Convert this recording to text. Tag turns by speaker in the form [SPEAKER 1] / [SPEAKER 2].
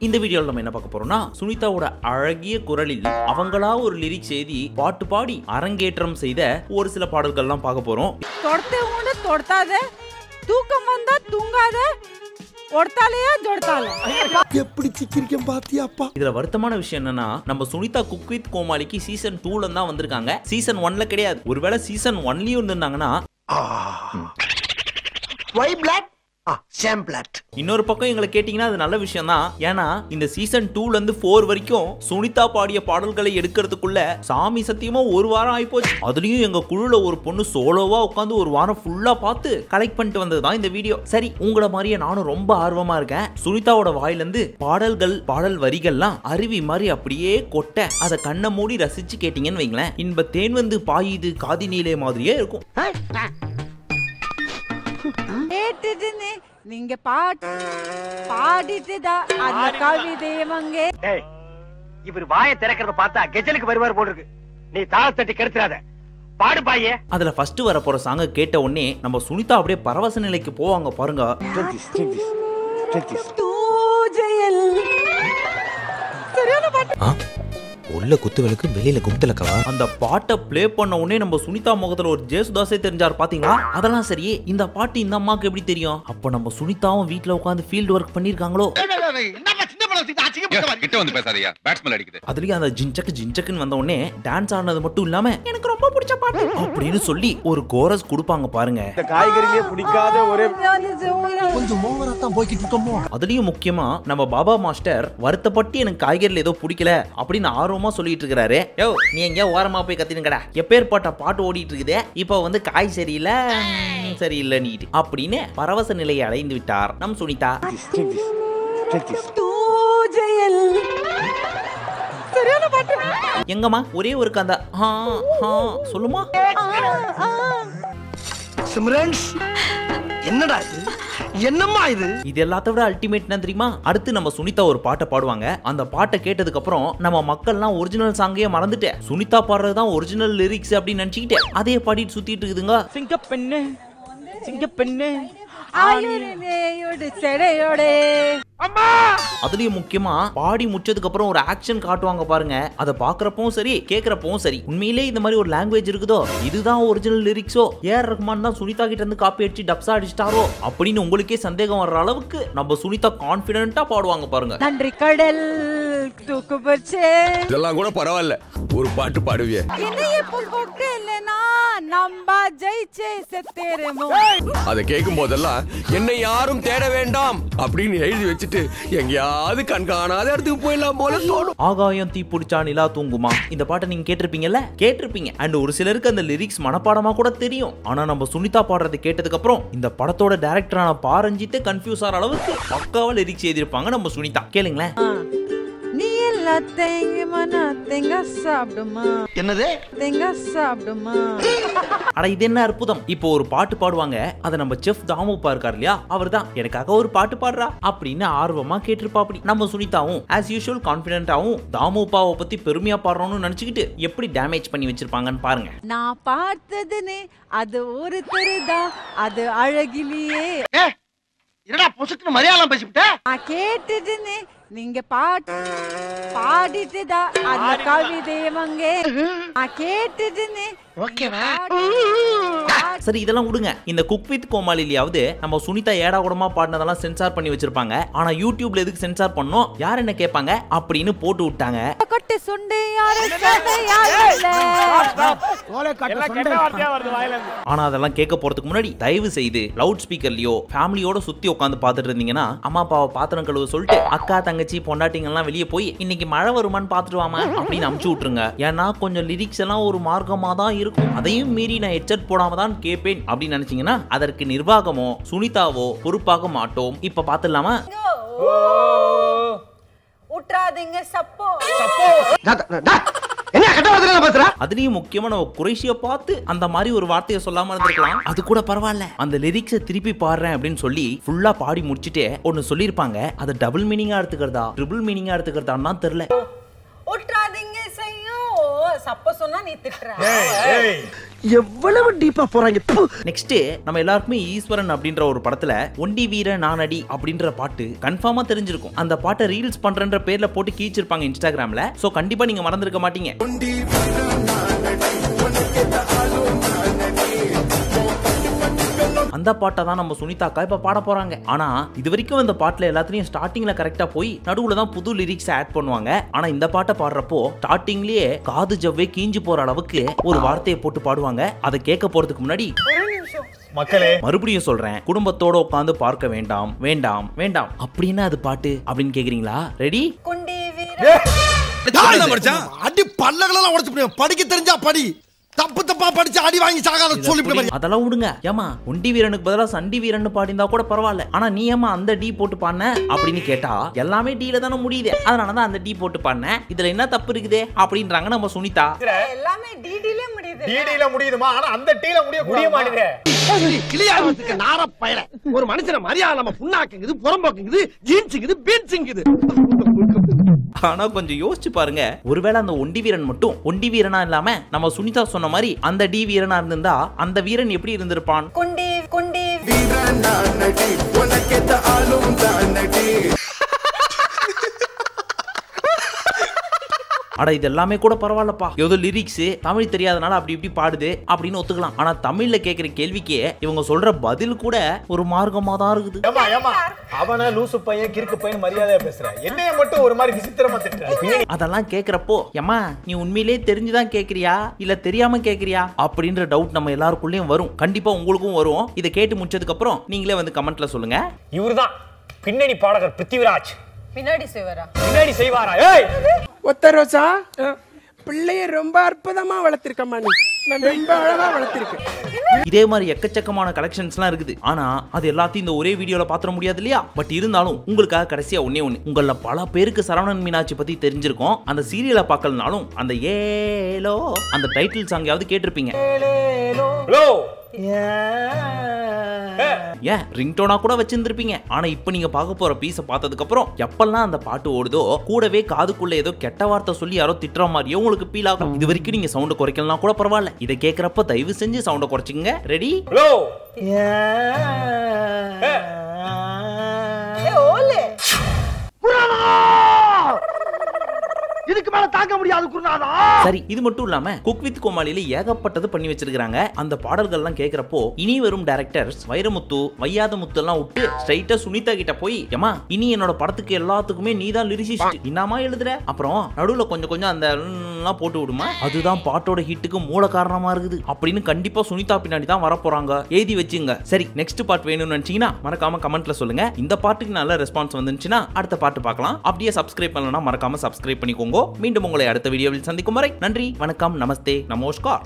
[SPEAKER 1] இந்த வீடியோவில் நம்ம என்ன பார்க்க போறோம்னா சுனிதாவோட அழகிய குரலில் அவங்களா ஒரு லிரிக் செய்தி பாட்டு பாடி அரங்கேற்றம் செய்த ஒரு சில பாடல்கள் எல்லாம் பார்க்க போறோம்.
[SPEAKER 2] தொடுத்தவங்க தொடுத்தாத தூக்கம் வந்தா தூங்காத ஒடுத்தாலையா ஜொடுத்தாலே
[SPEAKER 3] எப்படி சிக்கிரிக்கம் பாத்தியாப்பா?
[SPEAKER 1] இதுல வருத்தமான விஷயம் என்னன்னா நம்ம சுனிதா குக் வித் கோமாளிக்கு சீசன் டூல தான் வந்திருக்காங்க. சீசன் ஒன்ல கிடையாது. ஒருவேளை சீசன் ஒன்லயும்
[SPEAKER 3] இருந்தாங்கன்னா வை சேம்
[SPEAKER 1] இன்னொரு பக்கம் எங்களை கேட்டீங்கன்னா அது நல்ல விஷயம் தான் ஏன்னா இந்த சீசன் டூல இருந்து ஃபோர் வரைக்கும் சுனிதா பாடிய பாடல்களை எடுக்கிறதுக்குள்ள சாமி சத்தியமா ஒரு வாரம் ஆயிப்போச்சு. அதுலயும் எங்க குழுல ஒரு பொண்ணு சோலோவா உட்காந்து ஒரு வாரம் ஃபுல்லா பார்த்து கலெக்ட் பண்ணிட்டு வந்தது தான் இந்த வீடியோ சரி உங்களை மாதிரியே நானும் ரொம்ப ஆர்வமா இருக்கேன். சுனிதாவோட வாயில இருந்து பாடல்கள் பாடல் வரிகள்லாம் அருவி மாதிரி அப்படியே கொட்ட அதை கண்ணை மூடி ரசிச்சு கேட்டீங்கன்னு வைங்களேன். இன்ப தேன் வந்து பாயுது காதி நீலே மாதிரியே இருக்கும்.
[SPEAKER 2] கேட்டுட்டு நீங்க பாட்டு பாடிட்டு தான் அந்த
[SPEAKER 4] கவிதையை இவர் வாயை திறக்கிறத பார்த்தா கெஜலுக்கு வருவார் போட்டிருக்கு நீ தட்டி கெடுத்துறாத. பாடு பாயே.
[SPEAKER 1] அதுல ஃபர்ஸ்ட் வர போற சாங்க கேட்ட உடனே நம்ம சுனிதா அப்படியே பரவச நிலைக்கு போவாங்க பாருங்க.
[SPEAKER 2] சரியான பாட்டு.
[SPEAKER 5] உள்ள குத்து விளக்கு வெளியில கும்தலக்கவா
[SPEAKER 1] அந்த பாட்டை ப்ளே பண்ண உடனே நம்ம சுனிதா முகத்துல ஒரு ஜேசுதாஸே தெரிஞ்சார் பாத்தீங்களா? அதெல்லாம் சரி இந்த பாட்டு இந்த அம்மாக்கு எப்படி தெரியும்? அப்ப நம்ம சுனிதாவும் வீட்ல உட்காந்து ஃபீல்ட் ஒர்க் பண்ணிருக்காங்களோ?
[SPEAKER 6] கிட்ட வந்து பேசாதயா பேட்ஸ்மேன் அடிக்குது.
[SPEAKER 1] அதுலயும் அந்த ஜின்சக்கு ஜின்சக்குன்னு வந்த உடனே டான்ஸ் ஆனது மட்டும் இல்லாம எனக்கு ரொம்ப பிடிச்ச பாட்டு. அப்படின்னு சொல்லி ஒரு கோரஸ் கொடுப்பாங்க பாருங்க.
[SPEAKER 4] காய்கறிலே பிடிக்காத ஒரே
[SPEAKER 3] கொஞ்சம் ஓவரா தான் போய்கிட்டு இருக்கோமோ?
[SPEAKER 1] அதுலயும் முக்கியமா நம்ம பாபா மாஸ்டர் வருத்தப்பட்டு எனக்கு காய்கறில ஏதோ பிடிக்கல அப்படின்னு ஆர்வமா சொல்லிட்டு இருக்கிறாரு. யோ நீ எங்கேயோ ஓரமா போய் கத்தினுங்கடா. எப்பேற்பட்ட பாட்டு ஓடிட்டு இருக்குதே. இப்போ வந்து காய் சரியில்லை. சரியில்லை நீட்டு அப்படின்னு பரவச நிலையை அடைந்து விட்டார் நம் சுனிதா.
[SPEAKER 2] பூஜையில். சரியான பாட்டு.
[SPEAKER 1] எங்கம்மா? ஒரே ஒரு கந்த ஹா ஹா. சொல்லுமா?
[SPEAKER 3] சிம்ரன்ஸ் என்னடா இது? என்னம்மா இது?
[SPEAKER 1] இது எல்லாத்த விட அல்டிமேட் என்ன தெரியுமா? அடுத்து நம்ம சுனிதா ஒரு பாட்டை பாடுவாங்க. அந்த பாட்டை கேட்டதுக்கு அப்புறம் நம்ம மக்கள்லாம் ஒரிஜினல் சாங்கையே மறந்துட்டேன். சுனிதா பாடுறது தான் ஒரிஜினல் லிரிக்ஸ் அப்படின்னு நினைச்சுக்கிட்டேன். அதே பாடிட்டு சுத்திட்டு இருக்குதுங்க.
[SPEAKER 4] சிங்க பெண்ணு
[SPEAKER 2] சிங்க பெண்ணு
[SPEAKER 1] அதுலயும் முக்கியமா பாடி முடிச்சதுக்கு அப்புறம் ஒரு ஆக்ஷன் காட்டுவாங்க பாருங்க. அதை பாக்குறப்பவும் சரி கேக்குறப்பவும் சரி. உண்மையிலே இந்த மாதிரி ஒரு லாங்குவேஜ் இருக்குதோ? இதுதான் ஒரிஜினல் லிரிக்ஸோ ஏஆர் ரஹ்மான் தான் சுனிதா கிட்ட இருந்து காப்பி அடிச்சு டப்ஸா அடிச்சிட்டாரோ? அப்படின்னு உங்களுக்கே சந்தேகம் வர்ற அளவுக்கு நம்ம சுனிதா கான்பிடென்ட்டா பாடுவாங்க பாருங்க.
[SPEAKER 2] நன்றி கடல் தூக்கு பச்சே.
[SPEAKER 5] இதெல்லாம் கூட பரவாயில்ல. ஒரு பாட்டு பாடுவிய.
[SPEAKER 2] என்னைய புல்போக்கு இல்லைனா நம்ம ஜெயிச்சே செத்தேரமோ?
[SPEAKER 5] அதை கேட்கும் போதெல்லாம் என்னை யாரும் தேட வேண்டாம் அப்படின்னு எழுதி வச்சுட்டு எங்கேயாவது கண் காணாத இடத்துக்கு போயிடலாம் போல தோணும்.
[SPEAKER 1] ஆகாயம் தீ பிடிச்சா நிலா தூங்குமா? இந்த பாட்டை நீங்க கேட்டிருப்பீங்கல்ல? கேட்டிருப்பீங்க. அண்ட் ஒரு சிலருக்கு அந்த லிரிக்ஸ் மனப்பாடமா கூட தெரியும். ஆனா நம்ம சுனிதா பாடுறது கேட்டதுக்கு அப்புறம் இந்த படத்தோட டைரக்டரான பாரஞ்சித்தே கன்ஃபியூஸ் ஆகிற அளவுக்கு பக்காவா லிரிக்ஸ் எழுதியிருப்பாங்க நம்ம சுனிதா. கேளுங்களேன்.
[SPEAKER 2] நீ எல்லாம் தேங்க மனா தேங்க சாப்பிடுமா
[SPEAKER 3] என்னது?
[SPEAKER 2] தேங்க சாப்பிடுமா
[SPEAKER 1] அட இது என்ன அற்புதம்? இப்போ ஒரு பாட்டு பாடுவாங்க. அதை நம்ம செஃப் தாமுப்பா இருக்கார் இல்லையா? அவர் தான் எனக்காக ஒரு பாட்டு பாடுறா அப்படின்னு ஆர்வமா கேட்டிருப்பா அப்படி நம்ம சுனிதாவும் ஆஸ் யூஷுவல் கான்பிடென்ட்டாவும் தாமுப்பாவை பத்தி பெருமையா பாடுறோம்னு நினைச்சுக்கிட்டு எப்படி டேமேஜ் பண்ணி வச்சிருப்பாங்கன்னு பாருங்க.
[SPEAKER 2] நான் பார்த்ததுனே அது ஒரு தெருதான் அது அழகிலேயே.
[SPEAKER 3] என்னடா பொசுக்குன்னு மலையாளம் பேசிவிட்ட?
[SPEAKER 2] நான் கேட்டுதுனே நீங்க பாட்டு பாடிட்டுதா. அந்த கவிதை மங்கே நான்
[SPEAKER 3] ஓகேவா
[SPEAKER 1] சரி இதெல்லாம் விடுங்க. இந்த குக் வித் கோமாளிலையாவது நம்ம சுனிதா ஏடா கூடமா பாடினதெல்லாம் சென்சார் பண்ணி வச்சிருப்பாங்க. ஆனா யூடியூப்ல எதுக்கு சென்சார் பண்ணோம் யார் என்ன கேட்பாங்க? அப்படின்னு போட்டு விட்டாங்க.
[SPEAKER 2] கொட்டு
[SPEAKER 4] கெட்ட வார்த்தையா வருது வாயில இருந்து
[SPEAKER 1] ஆனா அதெல்லாம் கேட்க போறதுக்கு முன்னாடி தயவு செய்து லவுட் ஸ்பீக்கர்லயோ ஃபேமிலியோட சுத்தி உட்காந்து பார்த்துட்டு இருந்தீங்கன்னா அம்மா அப்பாவை பாத்திரம் கழுவ சொல்லிட்டு அக்கா தங்கச்சி பொண்டாட்டிங்க எல்லாம் வெளியே போய் இன்னைக்கு மழை வருமான்னு பார்த்துட்டு வாமா அப்படின்னு அமுச்சு விட்டுருங்க. ஏன்னா கொஞ்சம் லிரிக்ஸ் எல்லாம் ஒரு மார்க்கமா தான் இருக்கும். அதையும் மீறி நான் ஹெட்செட் போடாம தான் கேட்பேன் அப்படின்னு நினைச்சீங்கன்னா அதற்கு நிர்வாகமோ சுனிதாவோ பொறுப்பாக மாட்டோம். இப்ப பாத்துடலாமா
[SPEAKER 2] உட்றாதீங்க சப்போ
[SPEAKER 1] அதுலயும் முக்கியமா நம்ம குறைஷிய பார்த்து அந்த மாதிரி ஒரு வார்த்தையை சொல்லாம இருந்திருக்கலாம். அது கூட பரவாயில்ல. அந்த லிரிக்ஸை திருப்பி பாடுறேன் அப்படின்னு சொல்லி ஃபுல்லா பாடி முடிச்சுட்டு ஒன்னு சொல்லியிருப்பாங்க. அதை டபுள் மீனிங்கா எடுத்துக்கிறதா? ட்ரிபிள் மீனிங்கா எடுத்துக்கிறதான்னு தான் தெரியல.
[SPEAKER 2] சப்ப சொன்னா நீ திட்டுற.
[SPEAKER 3] எவ்வளவு டீப்பா போறாங்க.
[SPEAKER 1] நெக்ஸ்ட் நம்ம எல்லாருக்குமே ஈஸ்வரன் அப்படின்ற ஒரு படத்துல ஒண்டி வீர நானடி அப்படின்ற பாட்டு கன்ஃபார்மா தெரிஞ்சிருக்கும். அந்த பாட்டை ரீல்ஸ் பண்றன்ற பேர்ல போட்டு கீச்சிருப்பாங்க இன்ஸ்டாகிராம்ல சோ கண்டிப்பா நீங்க மறந்துருக்க மாட்டீங்க. அந்த பாட்டை தான் நம்ம சுனிதாக்கா இப்ப பாட போறாங்க. ஆனா இது வரைக்கும் இந்த பாட்டுல எல்லாத்துலயும் ஸ்டார்டிங்ல கரெக்டா போய் நடுவுல தான் புது லிரிக்ஸ் ஆட் பண்ணுவாங்க. ஆனா இந்த பாட்டை பாடுறப்போ ஸ்டார்டிங்லயே காது ஜவ்வே கீஞ்சு போற அளவுக்கு ஒரு வார்த்தையை போட்டு பாடுவாங்க. அதை கேட்க போறதுக்கு முன்னாடி
[SPEAKER 7] மக்களே
[SPEAKER 1] மறுபடியும் சொல்றேன். குடும்பத்தோட உட்காந்து பார்க்க வேண்டாம் வேண்டாம் வேண்டாம். அப்படின்னா அது பாட்டு அப்படின்னு கேக்குறீங்களா? ரெடி
[SPEAKER 3] அடி பல்லகளெல்லாம் உடைச்சு. படிக்க தெரிஞ்சா படி. தப்பு தப்பா படிச்சு அடி வாங்கி சாகாத சொல்லி
[SPEAKER 1] அதெல்லாம் விடுங்க. ஏமா ஒண்டி வீரனுக்கு பதிலா சண்டி வீரன் பாடிந்தா கூட பரவாயில்ல. ஆனா நீ ஏமா அந்த டி போட்டு பாடின அப்படின்னு கேட்டா எல்லாமே டீல தானே முடியுது. அதனாலதான் அந்த டி போட்டு பாடினேன் இதுல என்ன தப்பு இருக்குதே அப்படின்றாங்க நம்ம சுனிதா.
[SPEAKER 2] எல்லாமே டிடிலே முடியுது.
[SPEAKER 7] டிடில முடியுதுமா? ஆனா அந்த டீல முடிய முடிய மாட்டேங்குது
[SPEAKER 3] நார பயல. ஒரு மனுஷனை மரியாதை நம்ம புண்ணாக்குங்குது புறம்போக்குங்குது ஜீன்ஸுங்குது பீன்ஸுங்குது.
[SPEAKER 1] ஆனா கொஞ்சம் யோசிச்சு பாருங்க. ஒருவேளை அந்த ஒண்டி வீரன் மட்டும் ஒண்டி வீரனா இல்லாம நம்ம சுனிதா சொன்ன மாதிரி அந்த டி வீரனா இருந்திருந்தா அந்த வீரன் எப்படி இருந்திருப்பான்?
[SPEAKER 2] குண்டி குண்டி
[SPEAKER 1] அட இது எல்லாமே கூட பரவாயில்லப்பா. ஏதோ லிரிக்ஸ் தமிழ் தெரியாதனால அப்படி இப்படி பாடுது அப்படின்னு ஒத்துக்கலாம். ஆனா தமிழ்ல கேக்குற கேள்விக்கு இவங்க சொல்ற பதில் கூட ஒரு மார்க்கமா தான் இருக்குது.
[SPEAKER 7] ஏமா ஏமா அவன லூசு பையன் கிறுக்கு பையன் மரியாதையா பேசுற. என்னைய மட்டும் ஒரு மாதிரி விசித்திரமா திட்டுற.
[SPEAKER 1] அதெல்லாம் கேக்குறப்போ ஏம்மா நீ உண்மையிலே தெரிஞ்சுதான் கேக்குறியா? இல்ல தெரியாம கேக்குறியா? அப்படின்ற டவுட் நம்ம எல்லாருக்குள்ளயும் வரும். கண்டிப்பா உங்களுக்கும் வரும். இதை கேட்டு முடிச்சதுக்கு அப்புறம் நீங்களே வந்து கமெண்ட்ல சொல்லுங்க.
[SPEAKER 7] இவர்தான் பின்னணி பாடகர் பிருத்திவிராஜ்.
[SPEAKER 2] பின்னாடி செய்வரா?
[SPEAKER 7] பின்னாடி செய்வாரா? ஏய்!
[SPEAKER 8] ஒத்த ரோசா பிள்ளைய ரொம்ப அற்புதமா வளர்த்திருக்கம்மா நீ. ரொம்ப அழகா வளர்த்திருக்க.
[SPEAKER 1] இதே மாதிரி எக்கச்சக்கமான கலெக்ஷன்ஸ்லாம் இருக்குது. ஆனா அது எல்லாத்தையும் இந்த ஒரே வீடியோல பாத்திர முடியாது இல்லையா? பட் இருந்தாலும் உங்களுக்காக கடைசியா ஒண்ணே ஒண்ணு. உங்கள பல பேருக்கு சரவணன் மீனாட்சி பத்தி தெரிஞ்சிருக்கும். அந்த சீரியலை பார்க்கலனாலும் அந்த ஏலோ அந்த டைட்டில் சாங்காவது கேட்டிருப்பீங்க.
[SPEAKER 7] ஹலோ
[SPEAKER 1] ஏன் ரிங்டோனா கூட வச்சிருந்திருப்பீங்க. ஆனா இப்போ நீங்க பார்க்க போற பீஸை பார்த்ததுக்கு அப்புறம் எப்பெல்லாம் அந்த பாட்டு ஓடுதோ கூடவே காதுக்குள்ள ஏதோ கெட்ட வார்த்தை சொல்லி யாரோ திட்டுற மாதிரியோ உங்களுக்கு ஃபீல் ஆகும். இது வரைக்கும் நீங்க சவுண்ட் குறைக்கலாம் கூட பரவாயில்ல. இதை கேட்கறப்ப தயவு செஞ்சு சவுண்டை குறைச்சிங்க ரெடி
[SPEAKER 7] ஹலோ
[SPEAKER 2] ஏ ஓலே.
[SPEAKER 3] இதுக்கு மேல தாங்க முடியாது குருநாதா.
[SPEAKER 1] சரி இது மட்டும் இல்லாம குக் வித் கோமாளியில ஏகப்பட்டது பண்ணி வச்சிருக்காங்க அந்த பாடல்கள்லாம் கேக்குறப்போ இனி வரும் டைரக்டர்ஸ் வைரமுத்து வையாத முத்து எல்லாம் விட்டு ஸ்ட்ரைட்டா சுனிதா கிட்ட போய் ஏமா இனி என்னோட படத்துக்கு எல்லாத்துக்குமே நீ தான் லிரிசிஸ்ட் என்னமா எழுதுற? அப்புறம் நடுவுல கொஞ்சம் கொஞ்சம் அந்த எல்லாம் போட்டு விடுமா? அதுதான் பாட்டோட ஹிட்டுக்கு மூல காரணமா இருக்குது. அப்படின்னு கண்டிப்பா சுனிதா பின்னாடி தான் வர போறாங்க எழுதி வச்சுங்க. சரி நெக்ஸ்ட் பார்ட் வேணும்னு நினைச்சீங்கன்னா மறக்காம கமெண்ட்ல சொல்லுங்க. இந்த பாட்டுக்கு நல்ல ரெஸ்பான்ஸ் வந்துச்சுன்னா அடுத்த பாட்டு பார்க்கலாம். அப்படியே சப்ஸ்கிரைப் பண்ணலனா மறக்காம சப்ஸ்கிரைப் பண்ணிக்கோங்க. மீண்டும் உங்களை அடுத்த வீடியோவில் சந்திக்கும் வரை நன்றி வணக்கம் நமஸ்தே நமோஸ்கார்.